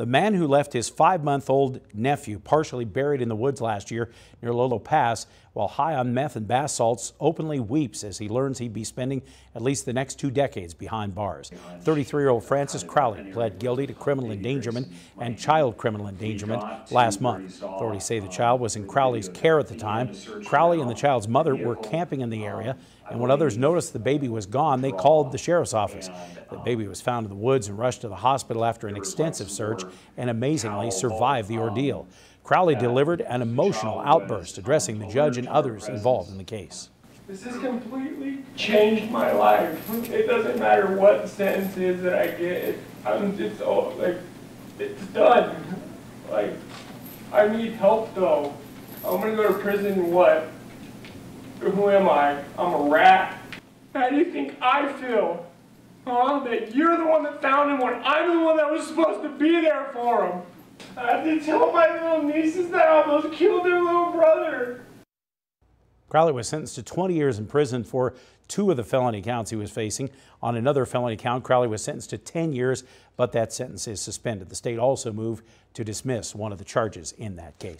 The man who left his five month old nephew partially buried in the woods last year near Lolo Pass while high on meth and bath salts openly weeps as he learns he'd be spending at least the next two decades behind bars. 33 year old Francis Crowley pled guilty to criminal endangerment and child criminal endangerment last month. Authorities say the child was in Crowley's care at the time. Crowley and the child's mother were camping in the area, and when others noticed the baby was gone, they called the sheriff's office. The baby was found in the woods and rushed to the hospital after an extensive search and amazingly survived the ordeal. Crowley delivered an emotional outburst addressing the judge and others involved in the case. This has completely changed my life. It doesn't matter what sentence is that I get. I'm just oh, like, it's done. Like, I need help though. I'm gonna go to prison. What? Who am I? I'm a rat. How do you think I feel? Huh? That you're the one that found him when I'm the one that was supposed to be there for him. I have to tell my little nieces that I almost killed their little brother. Crowley was sentenced to 20 years in prison for two of the felony counts he was facing. On another felony count, Crowley was sentenced to 10 years, but that sentence is suspended. The state also moved to dismiss one of the charges in that case.